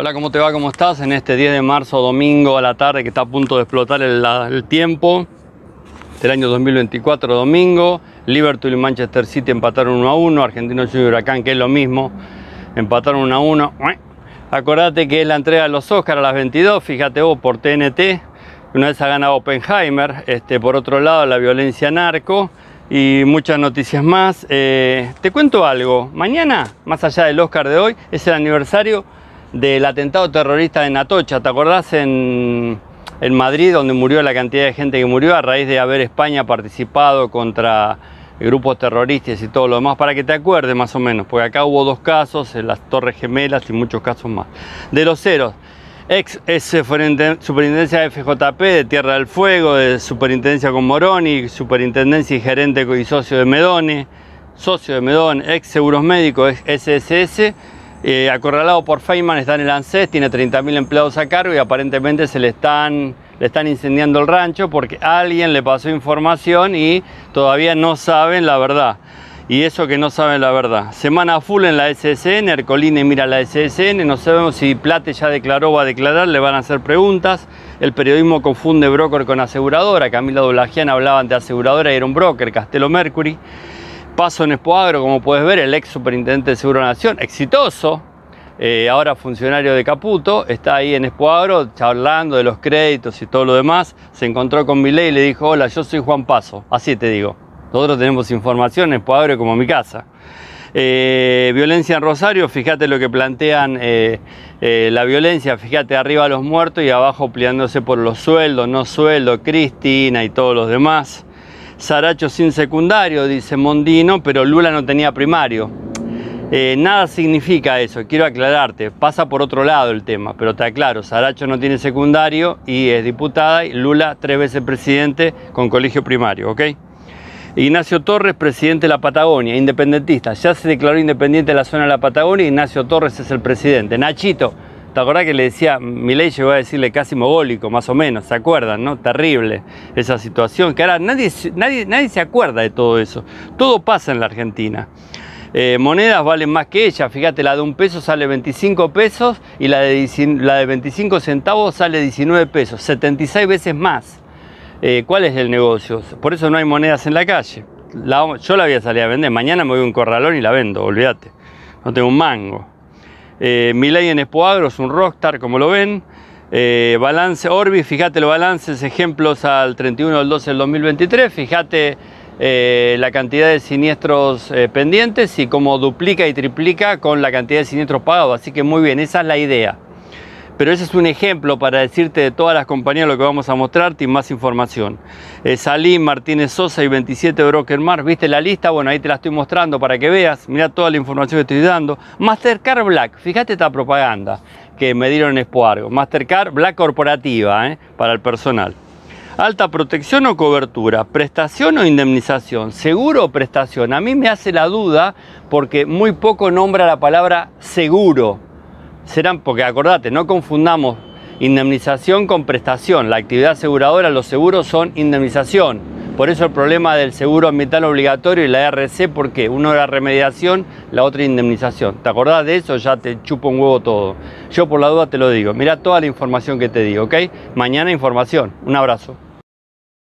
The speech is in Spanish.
Hola, ¿cómo te va? ¿Cómo estás? En este 10 de marzo, domingo a la tarde, que está a punto de explotar el, tiempo del año 2024, domingo. Liverpool y Manchester City empataron 1 a 1. Argentinos y Huracán, que es lo mismo, empataron 1 a 1. Acordate que es la entrega de los Oscars a las 22, fíjate vos, por TNT. Una vez ha ganado Oppenheimer. Este, por otro lado, la violencia narco y muchas noticias más. Eh, te cuento algo. Mañana, más allá del Oscar de hoy, es el aniversario del atentado terrorista en Atocha. ¿Te acordás en, Madrid, donde murió la cantidad de gente que murió a raíz de haber España participado contra grupos terroristas y todo lo demás? Para que te acuerdes más o menos, porque acá hubo dos casos, en las Torres Gemelas y muchos casos más. De los ceros. Ex superintendencia de FJP, de Tierra del Fuego, de superintendencia con Moroni, superintendencia y gerente y socio de Medone, socio de Medone, ex seguros médicos, SSS, eh, acorralado por Feynman, está en el ANSES, tiene 30.000 empleados a cargo y aparentemente se le están, le están incendiando el rancho porque alguien le pasó información y todavía no saben la verdad. Y eso que no saben la verdad. Semana full en la SSN, Ercolini mira la SSN, no sabemos si Plate ya declaró o va a declarar, le van a hacer preguntas. El periodismo confunde broker con aseguradora. Camila Doblagian hablaba ante aseguradora y era un broker, Castelo Mercury. Paso en Expoagro, como puedes ver, el ex superintendente de Seguro Nación, exitoso, eh, ahora funcionario de Caputo, está ahí en Expoagro charlando de los créditos y todo lo demás. Se encontró con Milei y le dijo, hola, yo soy Juan Paso. Así te digo. Nosotros tenemos información en Expoagro como mi casa. Eh, violencia en Rosario, fíjate lo que plantean eh, la violencia, fíjate arriba los muertos y abajo peleándose por los sueldos, no sueldo, Cristina y todos los demás. Saracho sin secundario, dice Mondino, pero Lula no tenía primario. Eh, nada significa eso, quiero aclararte, pasa por otro lado el tema, pero te aclaro, Saracho no tiene secundario y es diputada y Lula tres veces presidente con colegio primario, ¿ok? Ignacio Torres, presidente de la Patagonia, independentista, ya se declaró independiente de la zona de la Patagonia, Ignacio Torres es el presidente. Nachito, ¿Te acordás que le decía, mi ley llegó a decirle casi mogólico, más o menos? ¿Se acuerdan, no? Terrible esa situación, que ahora nadie, nadie, nadie se acuerda de todo eso. Todo pasa en la Argentina. Eh, monedas valen más que ella, fíjate, la de un peso sale 25 pesos y la de, la de 25 centavos sale 19 pesos, 76 veces más. Eh, ¿Cuál es el negocio? Por eso no hay monedas en la calle. yo la voy a salir a vender, mañana me voy a un corralón y la vendo, olvídate. No tengo un mango. Eh, Miley en Expoagro es un rockstar, como lo ven. Eh, balance Orbis, fíjate los balances, ejemplos al 31 del 12 del 2023. Fíjate eh, la cantidad de siniestros eh, pendientes y cómo duplica y triplica con la cantidad de siniestros pagados. Así que muy bien, esa es la idea. Pero ese es un ejemplo para decirte de todas las compañías lo que vamos a mostrarte y más información. Eh, Salim, Martínez Sosa y 27 Broker Mar, ¿viste la lista? Bueno, ahí te la estoy mostrando para que veas. Mira toda la información que estoy dando. Mastercard Black, fíjate esta propaganda que me dieron en Expo Mastercard Black corporativa ¿eh? para el personal. Alta protección o cobertura, prestación o indemnización, seguro o prestación. A mí me hace la duda porque muy poco nombra la palabra seguro serán, porque acordate, no confundamos indemnización con prestación. La actividad aseguradora, los seguros son indemnización. Por eso el problema del seguro ambiental obligatorio y la RC, porque uno era remediación, la otra indemnización. ¿Te acordás de eso? Ya te chupo un huevo todo. Yo por la duda te lo digo. Mira toda la información que te digo, ¿ok? Mañana información. Un abrazo.